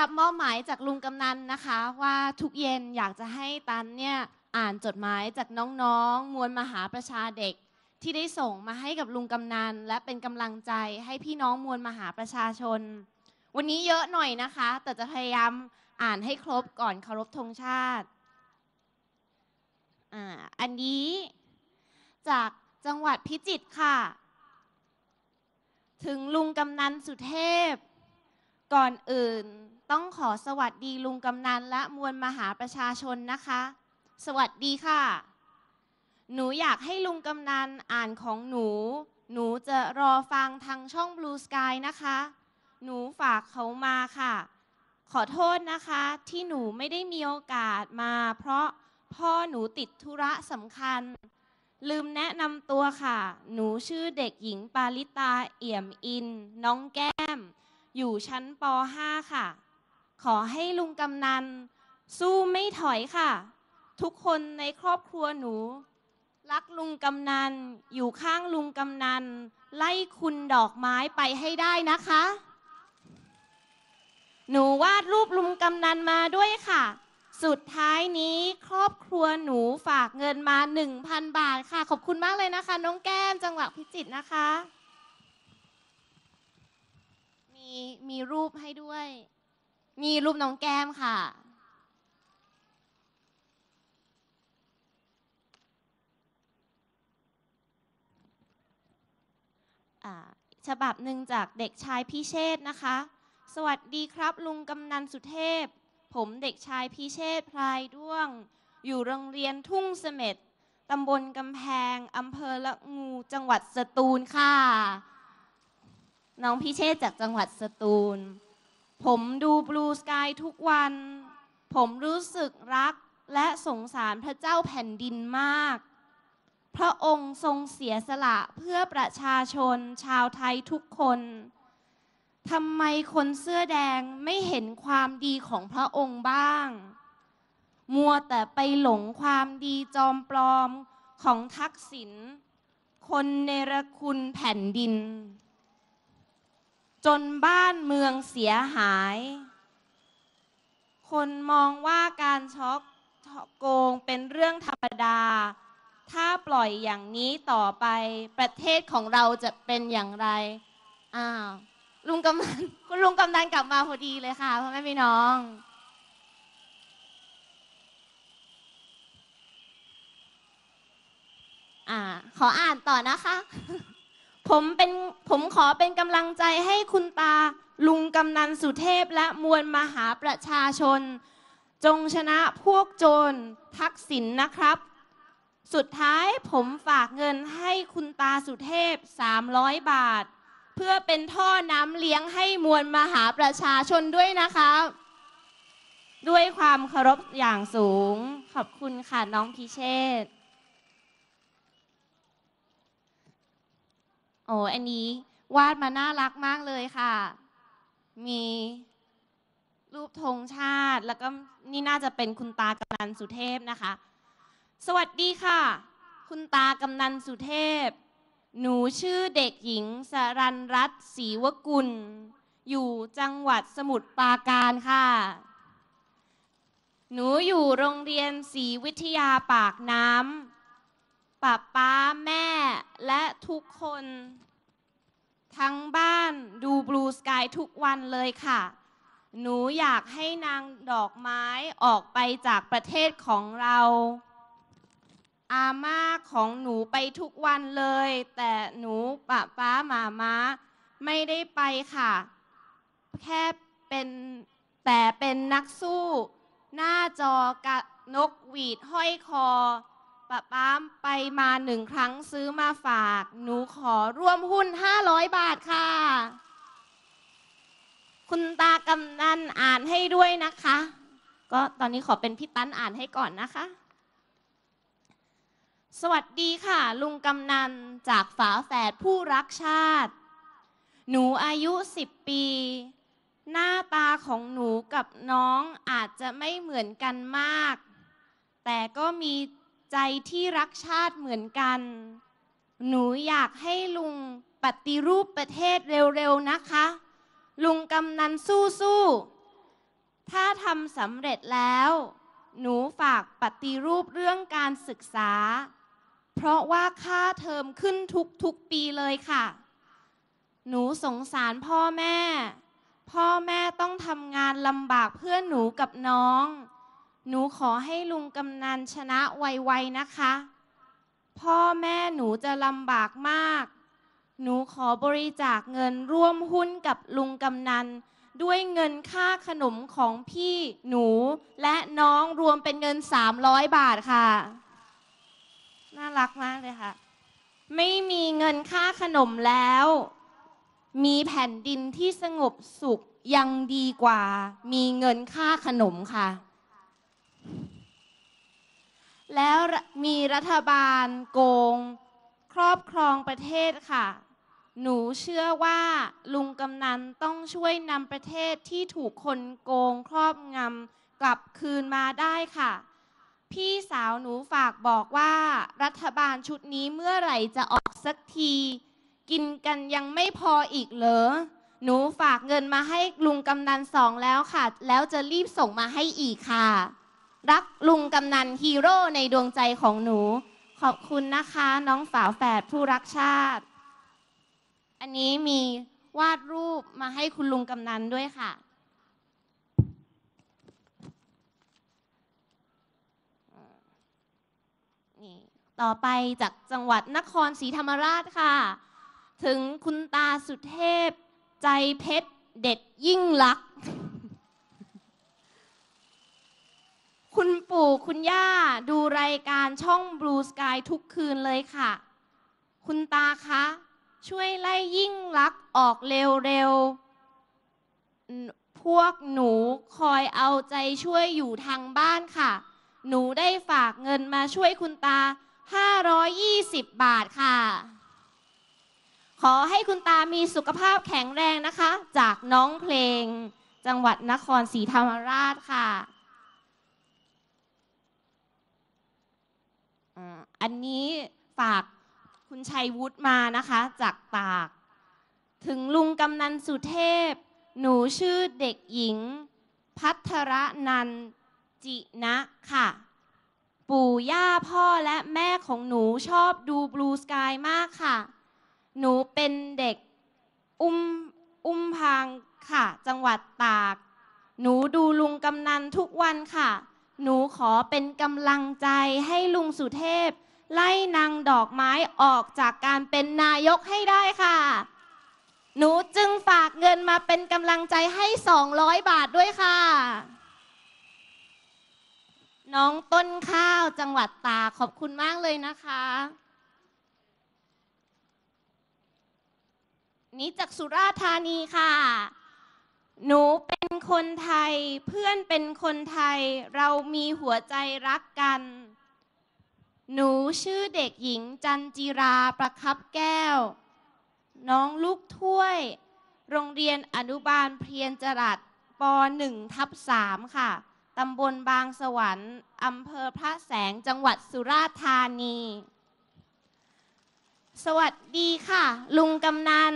รับมอบหมายจากลุงกำนันนะคะ ว่าทุกเย็นอยากจะให้ตันเนี่ยอ่านจดหมายจากน้องๆ มวลมหาประชาเด็ก ที่ได้ส่งมาให้กับลุงกำนัน และเป็นกำลังใจให้พี่น้องมวลมหาประชาชน วันนี้เยอะหน่อยนะคะ แต่จะพยายามอ่านให้ครบก่อนเคารพธงชาติอ่าอันนี้จากจังหวัดพิจิตรค่ะ ถึงลุงกำนันสุเทพ ก่อนอื่นต้องขอสวัสดีลุงกำนันและมวลมหาประชาชนนะคะ สวัสดีค่ะ หนูอยากให้ลุงกำนันอ่านของหนู หนูจะรอฟังทางช่อง Blue Sky นะคะ หนูฝากเขามาค่ะ ขอโทษนะคะที่หนูไม่ได้มีโอกาสมา เพราะพ่อหนูติดธุระสำคัญ ลืมแนะนำตัวค่ะ หนูชื่อเด็กหญิงปาลิตาเอี่ยมอิน น้องแก้ม อยู่ชั้นป .5 ค่ะ ขอให้ลุงกำนัน สู้ไม่ถอยค่ะ ทุกคนในครอบครัวหนู รักลุงกำนัน อยู่ข้างลุงกำนัน ไล่คุณดอกไม้ไปให้ได้นะคะ หนูวาดรูปลุงกำนันมาด้วยค่ะ สุดท้ายนี้ครอบครัวหนูฝากเงินมา 1,000 บาทค่ะ ขอบคุณมากเลยนะคะ น้องแก้มจังหวัดพิจิตรนะคะ มีมีรูปให้ด้วย มีรูปน้องแก้มค่ะ ฉบับหนึ่งจากเด็กชายพิเชษนะคะ สวัสดีครับลุงกำนันสุเทพ ผมเด็กชายพิเชษพลายด้วง อยู่โรงเรียนทุ่งเสม็ดตำบลกำแพงอำเภอละงูจังหวัดสตูลค่ะ น้องพิเชษจากจังหวัดสตูล ผมดูบลูสกายทุกวัน ผมรู้สึกรักและสงสารพระเจ้าแผ่นดินมาก พระองค์ทรงเสียสละเพื่อประชาชนชาวไทยทุกคนทำไมคนเสื้อแดงไม่เห็นความดีของพระองค์บ้าง มัวแต่ไปหลงความดีจอมปลอมของทักษิณคนเนรคุณแผ่นดิน จนบ้านเมืองเสียหาย คนมองว่าการช็อกโกงเป็นเรื่องธรรมดา ถ้าปล่อยอย่างนี้ต่อไปประเทศของเราจะเป็นอย่างไร อ้าว ลุงกำนันคุณลุงกำนันกลับมาพอดีเลยค่ะพ่อแม่พี่น้องอ่าขออ่านต่อนะคะ ผมเป็นผมขอเป็นกำลังใจให้คุณตาลุงกำนันสุเทพและมวลมหาประชาชน จงชนะพวกโจรทักษิณนนะครับ สุดท้ายผมฝากเงินให้คุณตาสุเทพ 300 บาท เพื่อเป็นท่อน้ำเลี้ยงให้มวลมหาประชาชนด้วยนะคะด้วยความเคารพอย่างสูง ขอบคุณค่ะน้องพิเชษ โอ้อันนี้วาดมาน่ารักมากเลยค่ะ มีรูปธงชาติ แล้วก็นี่น่าจะเป็นคุณตากำนันสุเทพนะคะ สวัสดีค่ะ คุณตากำนันสุเทพ หนูชื่อเด็กหญิงสรันรัตน์ศรีวกุล อยู่จังหวัดสมุทรปราการค่ะ หนูอยู่โรงเรียนศรีวิทยาปากน้ำ ป้าป้าแม่และทุกคน ทั้งบ้านดูบลูสกายทุกวันเลยค่ะ หนูอยากให้นางดอกไม้ออกไปจากประเทศของเรา อาม่าของหนูไปทุกวันเลย แต่หนูป้าป้าหมาม้าไม่ได้ไปค่ะ แค่เป็นแต่เป็นนักสู้ หน้าจอกะนกหวีดห้อยคอ ป้าป้าไปมาหนึ่งครั้งซื้อมาฝาก หนูขอร่วมหุ้น 500 บาทค่ะ คุณตากำนันอ่านให้ด้วยนะคะ ก็ตอนนี้ขอเป็นพี่ตั้นอ่านให้ก่อนนะคะ สวัสดีค่ะ ลุงกำนันจากฝาแฝดผู้รักชาติ หนูอายุ 10 ปี หน้าตาของหนูกับน้องอาจจะไม่เหมือนกันมาก แต่ก็มี ใจที่รักชาติเหมือนกัน หนูอยากให้ลุงปฏิรูปประเทศเร็วๆนะคะ ลุงกำนันสู้ๆ ถ้าทำสำเร็จแล้ว หนูฝากปฏิรูปเรื่องการศึกษา เพราะว่าค่าเทอมขึ้นทุกๆปีเลยค่ะ หนูสงสารพ่อแม่ พ่อแม่ต้องทำงานลำบากเพื่อหนูกับน้อง หนูขอให้ลุงกำนันชนะไวๆนะคะ พ่อแม่หนูจะลำบากมาก หนูขอบริจาคเงินร่วมหุ้นกับลุงกำนัน ด้วยเงินค่าขนมของพี่หนูและน้องรวมเป็นเงิน 300 บาทค่ะ น่ารักมากเลยค่ะ ไม่มีเงินค่าขนมแล้ว มีแผ่นดินที่สงบสุขยังดีกว่า มีเงินค่าขนมค่ะ แล้วมีรัฐบาลโกง ครอบครองประเทศค่ะ หนูเชื่อว่าลุงกำนันต้องช่วยนำประเทศที่ถูกคนโกงครอบงำกลับคืนมาได้ค่ะ พี่สาวหนูฝากบอกว่ารัฐบาลชุดนี้เมื่อไหร่จะออกสักที กินกันยังไม่พออีกเหรอ หนูฝากเงินมาให้ลุงกำนันสองแล้วค่ะ แล้วจะรีบส่งมาให้อีกค่ะ รักลุงกำนันฮีโร่ในดวงใจของหนู ขอบคุณนะคะ น้องฝาแฝดผู้รักชาติ อันนี้มีวาดรูปมาให้คุณลุงกำนันด้วยค่ะ นี่ต่อไปจากจังหวัดนครศรีธรรมราชค่ะ ถึงคุณตาสุเทพ ใจเพชรเด็ดยิ่งลักษณ์ คุณปู่ คุณย่าดูรายการช่อง Blue Sky ทุกคืนเลยค่ะ คุณตาคะ ช่วยไล่ยิ่งลักษณ์ออกเร็วๆ พวกหนูคอยเอาใจช่วยอยู่ทางบ้านค่ะ หนูได้ฝากเงินมาช่วยคุณตา 520 บาทค่ะ ขอให้คุณตามีสุขภาพแข็งแรงนะคะ จากน้องเพลง จังหวัดนครศรีธรรมราชค่ะ อันนี้ฝากคุณชัยวุฒิมานะคะจากตาก ถึงลุงกำนันสุเทพ หนูชื่อเด็กหญิง พัทรนันจินะค่ะ ปู่ย่าพ่อและแม่ของหนูชอบดูบลูสกายมากค่ะ หนูเป็นเด็กอุ้มอุ้มพางค่ะ จังหวัดตาก หนูดูลุงกำนันทุกวันค่ะ หนูขอเป็นกำลังใจให้ลุงสุเทพ ไล่นางดอกไม้ออกจากการเป็นนายกให้ได้ค่ะ หนูจึงฝากเงินมาเป็นกำลังใจให้ 200 บาทด้วยค่ะ น้องต้นข้าวจังหวัดตาขอบคุณมากเลยนะคะ นี้จากสุราษฎร์ธานีค่ะ หนูเป็นคนไทย เพื่อนเป็นคนไทย เรามีหัวใจรักกัน หนูชื่อเด็กหญิงจันจิราประคับแก้ว น้องลูกถ้วย โรงเรียนอนุบาลเพียรจรัสป .1 ทับ3ค่ะ ตำบลบางสวรรค์ อำเภอพระแสง จังหวัดสุราษฎร์ธานี สวัสดีค่ะ ลุงกำนัน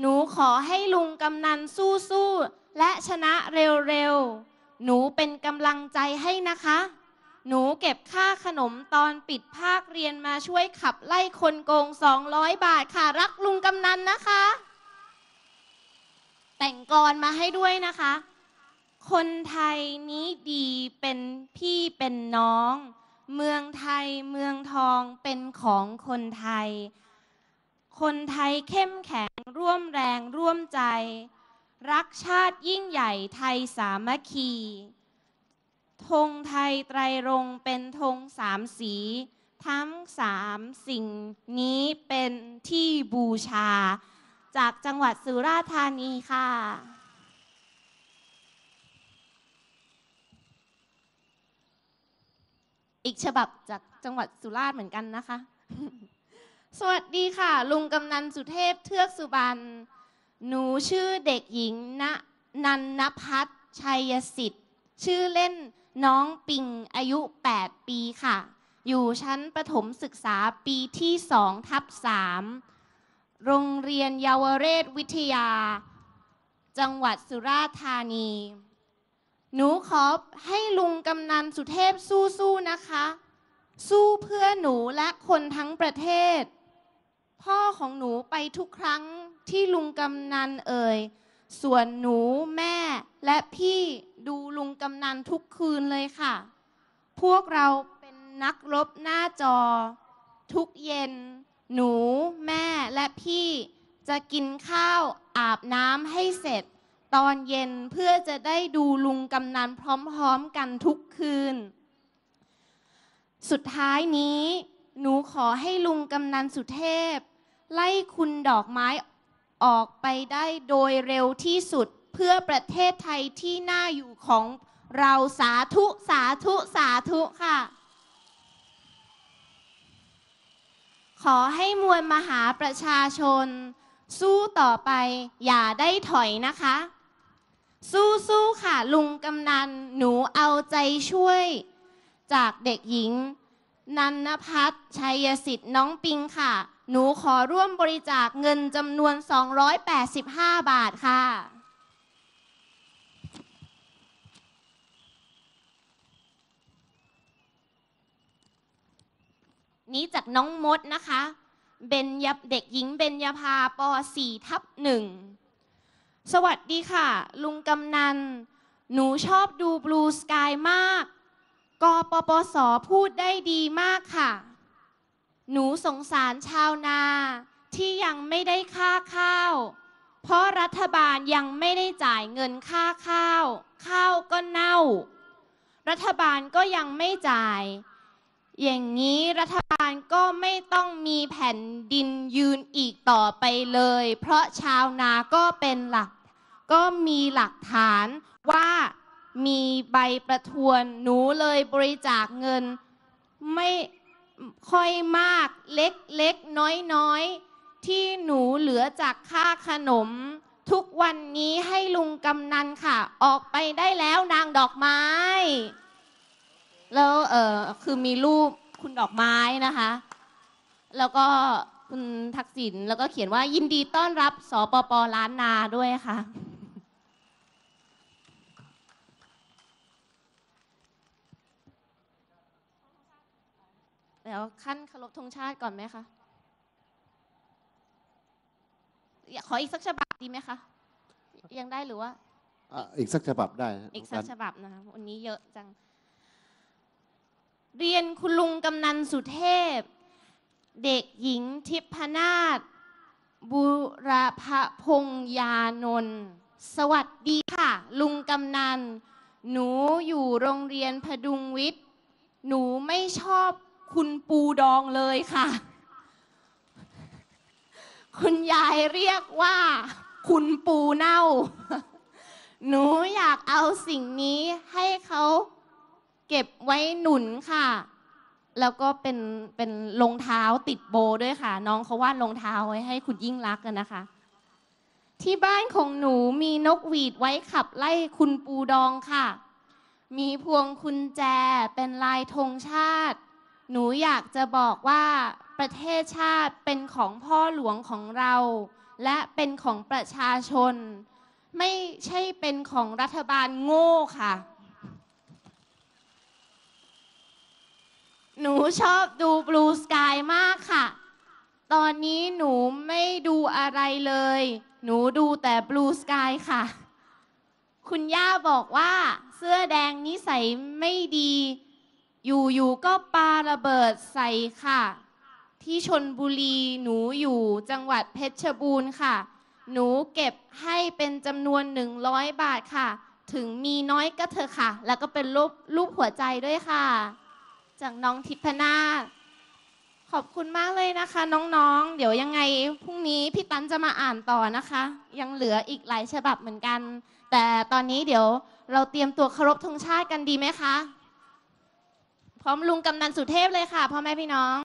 หนูขอให้ลุงกำนันสู้ๆ และชนะเร็วๆ หนูเป็นกำลังใจให้นะคะ หนูเก็บค่าขนมตอนปิดภาคเรียนมาช่วยขับไล่คนโกง 200 บาทค่ะ รักลุงกำนันนะคะ แต่งกรมาให้ด้วยนะคะ คนไทยนี้ดีเป็นพี่เป็นน้อง เมืองไทยเมืองทองเป็นของคนไทย คนไทยเข้มแข็งร่วมแรงร่วมใจ รักชาติยิ่งใหญ่ไทยสามัคคีธงไทยไตรรงเป็นธงสามสี ทั้งสามสิ่งนี้เป็นที่บูชา จากจังหวัดสุราษฎร์ธานีค่ะ อีกฉบับจากจังหวัดสุราษฎร์เหมือนกันนะคะ สวัสดีค่ะ ลุงกำนันสุเทพเทือกสุบรรณหนูชื่อเด็กหญิงณนันนพัฒน์ชัยสิทธิ์ ชื่อเล่นน้องปิงอายุ 8 ปีค่ะ อยู่ชั้นประถมศึกษาปีที่2ทับ3โรงเรียนเยาวเรศวิทยา จังหวัดสุราษฎร์ธานี หนูขอให้ลุงกำนันสุเทพสู้ๆนะคะ สู้เพื่อหนูและคนทั้งประเทศ พ่อของหนูไปทุกครั้งที่ลุงกำนันเอ่ย ส่วนหนูแม่และพี่ดูลุงกำนันทุกคืนเลยค่ะ พวกเราเป็นนักรบหน้าจอ ทุกเย็น หนูแม่และพี่จะกินข้าวอาบน้ำให้เสร็จ ตอนเย็นเพื่อจะได้ดูลุงกำนันพร้อมๆกันทุกคืน สุดท้ายนี้ หนูขอให้ลุงกำนันสุเทพ ไล่คุณดอกไม้ออกไปได้โดยเร็วที่สุดเพื่อประเทศไทยที่น่าอยู่ของเราสาธุสาธุสาธุค่ะ ขอให้มวลมหาประชาชน สู้ต่อไปอย่าได้ถอยนะคะ สู้ๆค่ะลุงกำนันหนูเอาใจช่วย จากเด็กหญิง นันนพัฒน์ชัยสิทธิ์น้องปิงค่ะ หนูขอร่วมบริจาคเงินจำนวน 285 บาทค่ะ นี้จากน้องมดนะคะ เบญยเด็กหญิงเบญญาภาป .4 ทับหนึ่ง สวัสดีค่ะ ลุงกำนัน หนูชอบดูบลูสกายมาก กปปสพูดได้ดีมากค่ะ หนูสงสารชาวนา ที่ยังไม่ได้ค่าข้าว เพราะรัฐบาลยังไม่ได้จ่ายเงินค่าข้าว ข้าวก็เน่า รัฐบาลก็ยังไม่จ่าย อย่างนี้รัฐบาลก็ไม่ต้องมีแผ่นดินยืนอีกต่อไปเลย เพราะชาวนาก็เป็นหลัก ก็มีหลักฐานว่ามีใบประทวนหนูเลยบริจาคเงินไม่ ค่อยมากเล็กเล็กน้อยน้อยที่หนูเหลือจากค่าขนม ทุกวันนี้ให้ลุงกำนันค่ะ ออกไปได้แล้วนางดอกไม้ แล้วเออคือมีรูปคุณดอกไม้นะคะ แล้วก็คุณทักษิณแล้วก็เขียนว่ายินดีต้อนรับสปปล้านนาด้วยค่ะ ดี๋ยวขั้นเคารพธงชาติก่อนไหมคะอยากขออีกสักฉบับดีไหมคะยังได้หรือว่า อะอีกสักฉบับได้นะอีกน้สังกนฉบับนะคะวันนี้เยอะจัง เรียนคุณลุงกำนันสุเทพ เด็กหญิงทิพนาถบุรพพงยานนท์สวัสดีค่ะ ลุงกำนัน หนูอยู่โรงเรียนพดุงวิทย์ หนูไม่ชอบ คุณปูดองเลยค่ะ คุณยายเรียกว่า คุณปูเน่า หนูอยากเอาสิ่งนี้ให้เขาเก็บไว้หนุนค่ะ แล้วก็เป็นเป็นรองเท้าติดโบด้วยค่ะ น้องเขาวาดรองเท้าไว้ให้คุณยิ่งรักกันนะคะ ที่บ้านของหนูมีนกหวีดไว้ขับไล่คุณปูดองค่ะมีพวงกุญแจเป็นลายธงชาติ หนูอยากจะบอกว่าประเทศชาติเป็นของพ่อหลวงของเรา และเป็นของประชาชน ไม่ใช่เป็นของรัฐบาลโง่ค่ะ หนูชอบดูบลูสกายมากค่ะ ตอนนี้หนูไม่ดูอะไรเลย หนูดูแต่บลูสกายค่ะ คุณย่าบอกว่าเสื้อแดงนิสัยไม่ดี อยู่ๆก็ปาระเบิดใส่ค่ะ ที่ชนบุรีหนูอยู่จังหวัดเพชรบูรณ์ค่ะ หนูเก็บให้เป็นจำนวน 100 บาทค่ะ ถึงมีน้อยก็เถอะค่ะ แล้วก็เป็นรูปรูปหัวใจด้วยค่ะ จากน้องทิพนาขอบคุณมากเลยนะคะ น้องๆ เดี๋ยวยังไงพรุ่งนี้พี่ตันจะมาอ่านต่อนะคะ ยังเหลืออีกหลายฉบับเหมือนกัน แต่ตอนนี้เดี๋ยวเราเตรียมตัวเคารพธงชาติกันดีไหมคะ พร้อมลุงกำนันสุเทพเลยค่ะพ่อแม่พี่น้อง